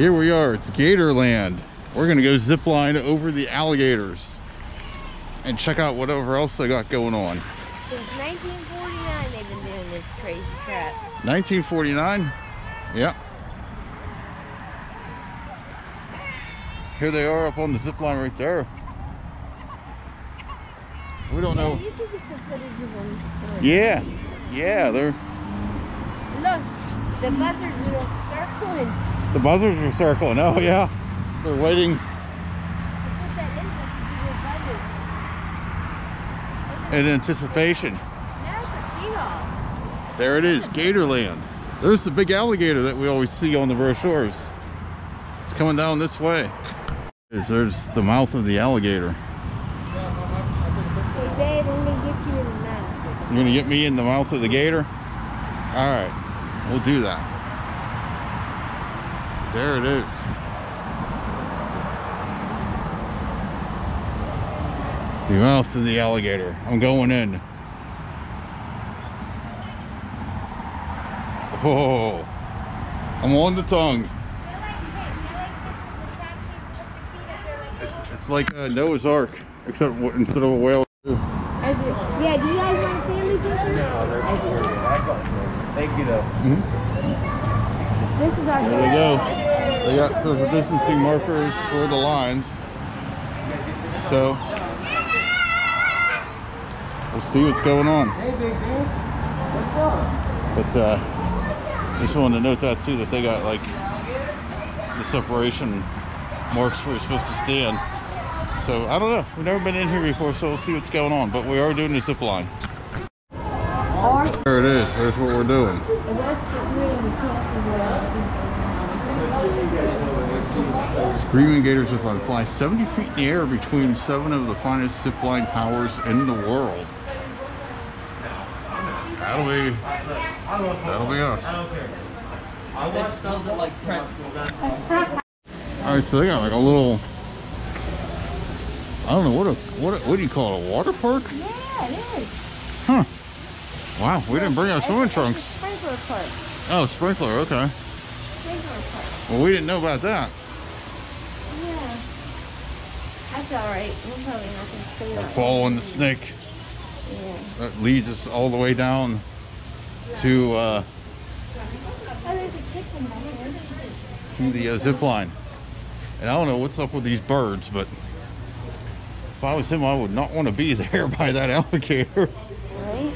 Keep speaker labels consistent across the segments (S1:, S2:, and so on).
S1: Here we are, it's Gatorland. We're gonna go zip line over the alligators and check out whatever else they got going on.
S2: Since 1949, they've been doing this crazy crap.
S1: 1949? Yep. Here they are up on the zip line right there. We don't
S2: Yeah,
S1: know.
S2: you some footage of them.
S1: Yeah, yeah, they're.
S2: Look, the buzzards are circling.
S1: The buzzards are circling. Oh yeah, they're waiting in anticipation.
S2: a seagull.
S1: There it is, Gatorland. There's the big alligator that we always see on the brochures. It's coming down this way. There's the mouth of the alligator.
S2: Hey, babe, gonna get you in the mouth.
S1: You're gonna get me in the mouth of the gator? All right, we'll do that. There it is. The mouth of the alligator. I'm going in. Oh, I'm on the tongue. It's, it's like a Noah's Ark, except w- instead of a whale.
S2: It, yeah, do you guys want a family picture?
S3: Thank you though. Mm-hmm.
S2: This is our
S1: There we go. They got social distancing markers for the lines. So we'll see what's going on.
S3: Hey big dude. What's up?
S1: But uh, just wanted to note that too, that they got like the separation marks where you're supposed to stand. So I don't know. We've never been in here before, so we'll see what's going on. But we are doing the zip line. There it is. There's what we're doing. Screaming Gator zip line flies 70 feet in the air between seven of the finest zip line towers in the world. That'll be that'll be us.
S3: They spelled it like pretzel.
S1: All right, so they got like a little. I don't know what a what a, what do you call it? A water park?
S2: Yeah, it is.
S1: Huh? Wow, we didn't bring our swimming trunks.
S2: Sprinkler park.
S1: Oh, sprinkler. Okay. Well, we didn't know about that.
S2: Yeah. That's all right. We're probably not gonna see that.
S1: Following the snake
S2: Yeah.
S1: that leads us all the way down to uh,
S2: Oh, there's a kitchen
S1: to the uh, zip line. And I don't know what's up with these birds, but if I was him, I would not want to be there by that alligator.
S2: Right?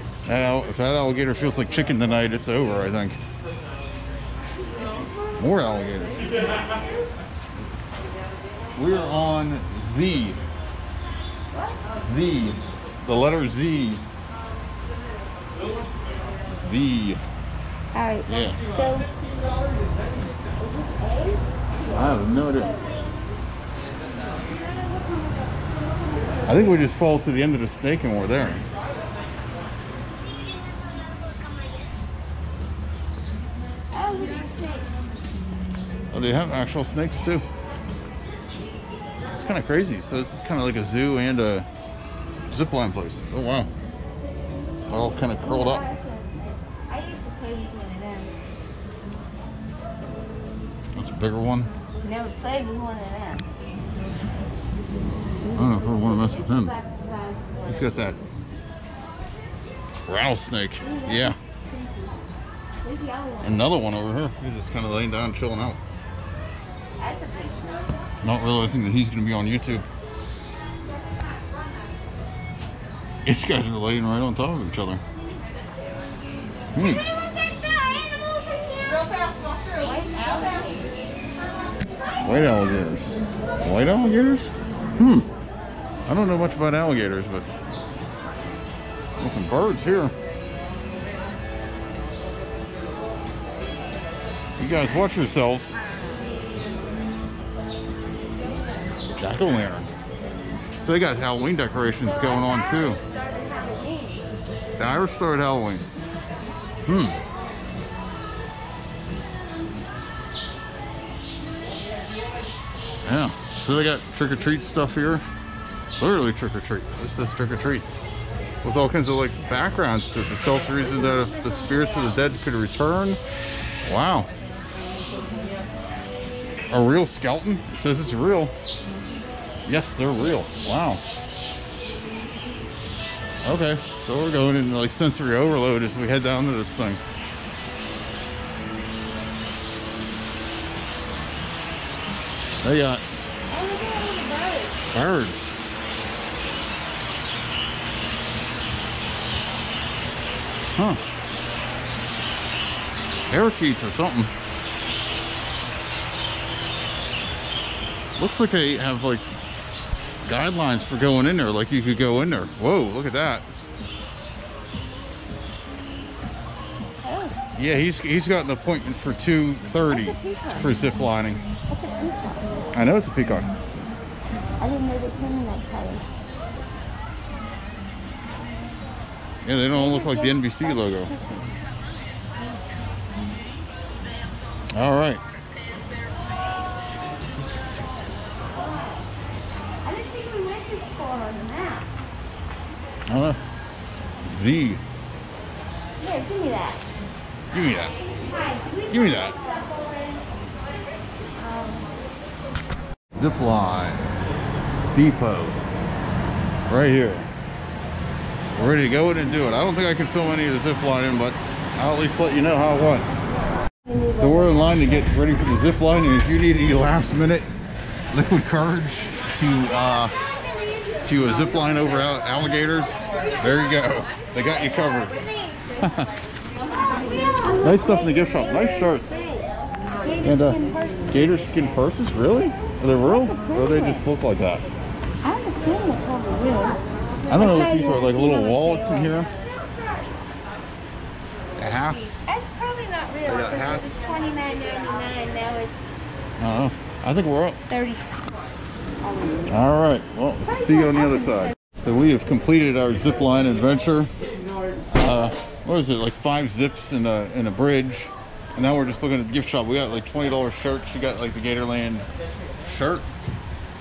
S1: That if that alligator feels like chicken tonight, it's over, I think. More alligators. We're on Z. Z. The letter Z. Z.
S2: All right.
S1: Yeah.
S2: So,
S1: I have no idea. I think we just fall to the end of the snake and we're there.
S2: Oh,
S1: they have actual snakes too. It's kind of crazy. So this is kind of like a zoo and a zip line place. Oh wow. All kind of curled up.
S2: I used to play with one of them.
S1: That's a bigger one.
S2: Never played with one of them.
S1: I don't know if I want to mess with him.
S2: about the size of one.
S1: He's got that rattlesnake. Yeah.
S2: There's the other one.
S1: Another one over here. He's just kind of laying down, chilling out.
S2: That's a big one.
S1: Not realizing that he's going to be on YouTube. These guys are laying right on top of each other. Hmm. White alligators. White alligators? Hmm. I don't know much about alligators, but got some birds here. You guys watch yourselves. Jack o' lantern. So they got Halloween decorations going on too. The Irish started Halloween. Hmm. Yeah. So they got trick or treat stuff here. Literally trick or treat. This is trick or treat. with all kinds of like backgrounds to it. The reason that if the spirits of the dead could return. Wow. A real skeleton? It says it's real. Yes, they're real. Wow. Okay, so we're going into like sensory overload as we head down to this thing. They got
S2: Oh, birds.
S1: birds. Huh. Parakeets or something. Looks like they have like guidelines for going in there, like you could go in there. Whoa, look at that.
S2: Oh,
S1: Yeah, he's he's got an appointment for 2.30
S2: That's
S1: for zip lining.
S2: that's a peacock.
S1: I know it's a peacock.
S2: I didn't know they came in that color.
S1: Yeah, they don't look like the NBC logo. All right. Don't. Z.
S2: Here, give me that.
S1: Give me that.
S2: Hi,
S1: Give me that.
S2: Um,
S1: Zip line. Depot. Right here. We're ready to go in and do it. I don't think I can film any of the zip lining, but I'll at least let you know how it went. So we're in line to get ready for the zip line, and if you need any last minute liquid courage to uh, a zip line over alligators, there you go. They got you covered. nice stuff in the gift shop. Nice shirts. And uh, gator skin purses, really? Are they real? Or they just look like that?
S2: I haven't seen the cover really.
S1: I don't know if these are like little wallets in here. The hats.
S2: That's probably not real.
S1: They got
S2: because
S1: hats.
S2: It was twenty nine ninety nine. Now it's
S1: I don't know. I think we're up. All right. Well, see you on the other side. So we have completed our zip line adventure. Uh, what is it? Like five zips in a in a bridge. And now we're just looking at the gift shop. We got like twenty dollars shirts. You got like the Gatorland shirt.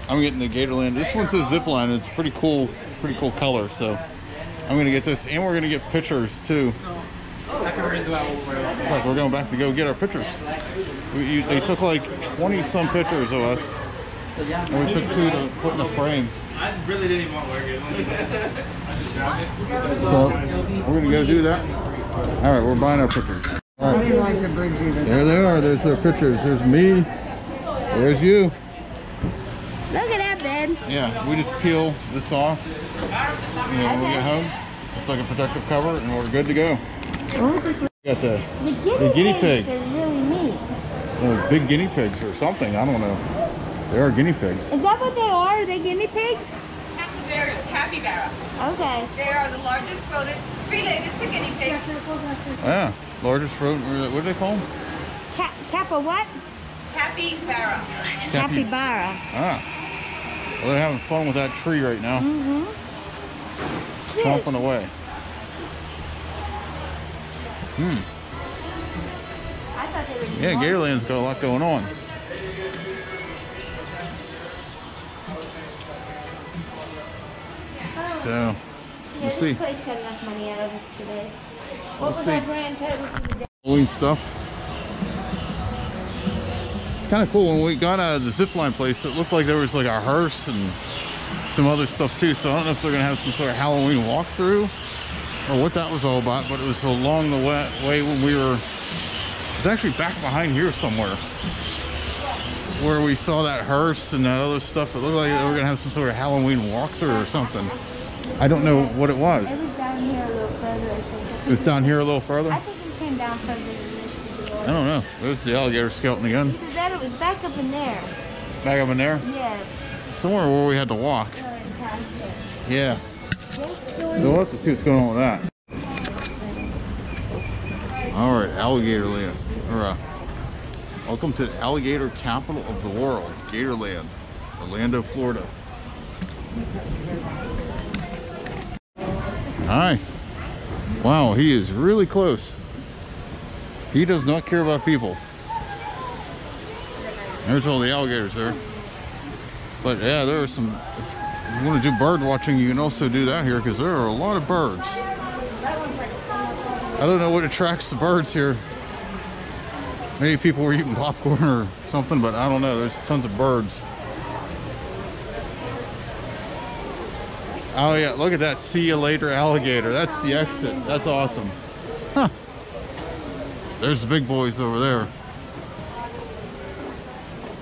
S1: I'm getting the Gatorland. This one says zip line. It's pretty cool, pretty cool color. So I'm gonna get this, and we're gonna get pictures too. Like we're going back to go get our pictures. We, you, they took like 20 some pictures of us, and we took two to put in the frames.
S3: I really didn't even want to wear it. I just grabbed it.
S1: So we're gonna go do that. All right, we're buying our pictures. All right, there they are. There's their pictures. There's me. There's you.
S2: Look at that, babe.
S1: Yeah, we just peel this off. You know, when we get home, it's like a protective cover, and we're good to go.
S2: We'll just
S1: Got the
S2: the guinea,
S1: The guinea
S2: pigs
S1: pig.
S2: are really neat.
S1: those big guinea pigs or something. I don't know. They are guinea pigs.
S2: Is that what they are? Are they guinea pigs?
S4: Capybara, capybara.
S2: Okay.
S4: They are the largest rodent related to guinea pigs.
S1: Yeah, largest rodent. What do they call them?
S2: Cap, kappa what?
S4: Capybara.
S2: Capybara.
S1: Ah. Well, they're having fun with that tree right now,
S2: Mm-hmm.
S1: Chomping away. Hmm.
S2: I thought they were
S1: Yeah, Gatorland's got a lot going on. So, we'll
S2: this
S1: see.
S2: place got enough money out of us today. What
S1: We'll
S2: was
S1: see.
S2: our grand total for?
S1: Halloween stuff. It's kind of cool. When we got out of the zip line place, it looked like there was like a hearse and some other stuff too. So I don't know if they're gonna have some sort of Halloween walkthrough or what that was all about. But it was along the way, way when we were. It was actually back behind here somewhere where we saw that hearse and that other stuff. It looked like they were gonna have some sort of Halloween walkthrough or something. I don't know what it was.
S2: It was down here a little further, I think.
S1: It was down here a little further.
S2: I think it came down further than this.
S1: I don't know. There's the alligator skeleton again.
S2: Either that it was back up in there.
S1: Back up in there.
S2: Yeah.
S1: Somewhere where we had to walk.
S2: it.
S1: Yeah. So
S2: door.
S1: we'll have to see what's going on with that. All right, alligator land. Or, uh, welcome to the alligator capital of the world, Gatorland, Orlando, Florida. Hi. Wow, he is really close. He does not care about people. There's all the alligators there. But yeah, there are some if you want to do bird watching, you can also do that here because there are a lot of birds. I don't know what attracts the birds here. Maybe people were eating popcorn or something, but I don't know. There's tons of birds. Oh yeah, look at that. See you later alligator. That's the exit. That's awesome. Huh. There's the big boys over there.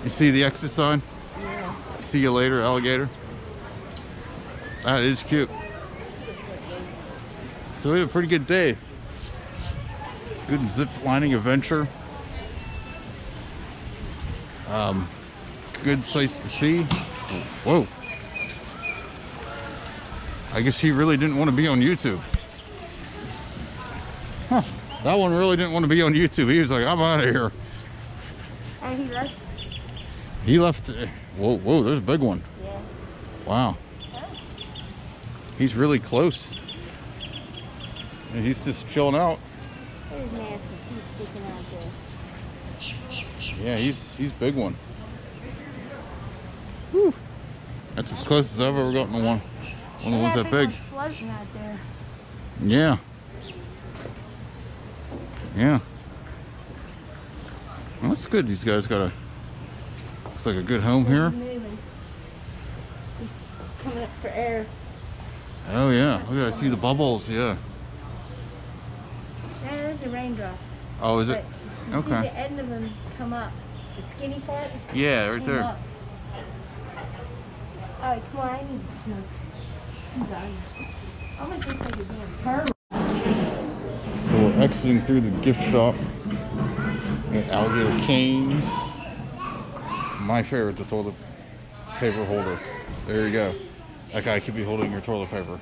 S1: You see the exit sign? Yeah. See you later, alligator. That is cute. So we had a pretty good day. Good zip lining adventure. Um, good sights to see. Whoa. I guess he really didn't want to be on YouTube. Huh. That one really didn't want to be on YouTube. He was like, I'm out of here.
S2: And he left.
S1: He left. uh, Whoa, whoa, there's a big one.
S2: Yeah.
S1: Wow. He's really close. And he's just chilling out.
S2: There's nasty teeth sticking out there.
S1: Yeah, he's he's big one. Whew. That's as close as I've ever gotten to one. One of the ones that big.
S2: Floating out there.
S1: Yeah. Yeah. Well, that's good. These guys got a looks like a good home here.
S2: Moving. He's coming up for air.
S1: Oh yeah. Look, I see the bubbles. Yeah.
S2: Yeah, those are raindrops.
S1: Oh, is
S2: But
S1: it?
S2: you see
S1: Okay.
S2: the end of them come up. The skinny part.
S1: Yeah, right there.
S2: up. All right, come on. I need to smoke.
S1: So we're exiting through the gift shop. We alligator canes. My favorite, the toilet paper holder. There you go. That guy could be holding your toilet paper.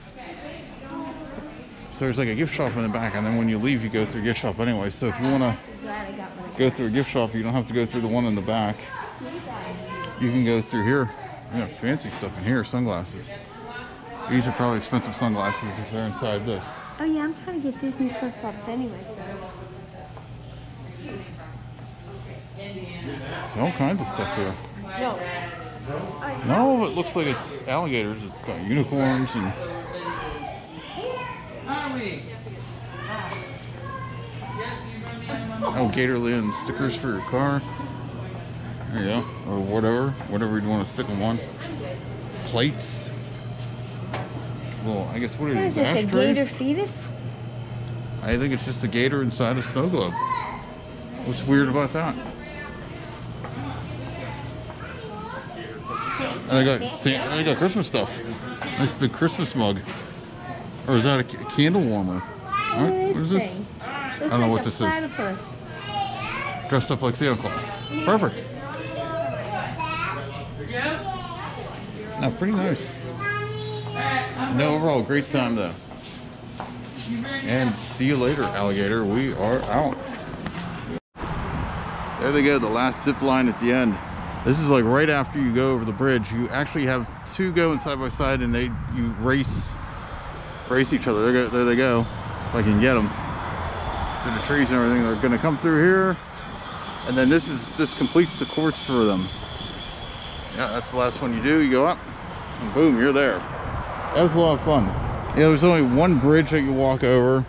S1: So there's like a gift shop in the back, and then when you leave, you go through a gift shop anyway. So if you want to go through a gift shop, you don't have to go through the one in the back. You can go through here. We got fancy stuff in here, sunglasses. These are probably expensive sunglasses if they're inside this.
S2: Oh yeah, I'm trying to get Disney flip flops anyway.
S1: There's all kinds of stuff here.
S2: No.
S1: Not all of it looks like it's alligators. It's got unicorns and oh, Gatorland stickers for your car. There you go, or whatever, whatever you'd want to stick them on. Plates. Well, I guess what are
S2: What
S1: these
S2: is this, a gator fetus?
S1: I think it's just a gator inside a snow globe. What's weird about that? And they got they got Christmas stuff. Nice big Christmas mug. Or is that a candle warmer? What, what is this?
S2: thing? Looks
S1: don't know what this is. Dressed up like Santa Claus. Perfect. No, pretty nice. No, overall, great time though. And see you later, alligator. We are out. There they go, the last zip line at the end. This is like right after you go over the bridge. You actually have two going side by side, and they you race race each other. There, go, there they go. If I can get them through the trees and everything. They're gonna come through here, and then this is this completes the course for them. Yeah, that's the last one you do. You go up, and boom, you're there. That was a lot of fun. Yeah, there's only one bridge that you walk over,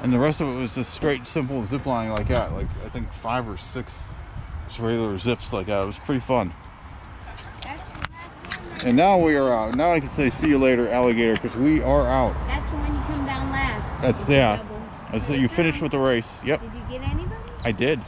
S1: and the rest of it was just straight, simple zip lining like that. Like I think five or six just regular zips like that. It was pretty fun. And now we are out. Now I can say see you later, alligator, because we are out.
S2: That's the one you come down last.
S1: That's yeah.
S2: double.
S1: That's you finished with the race. Yep,
S2: Did you get anybody?
S1: I did.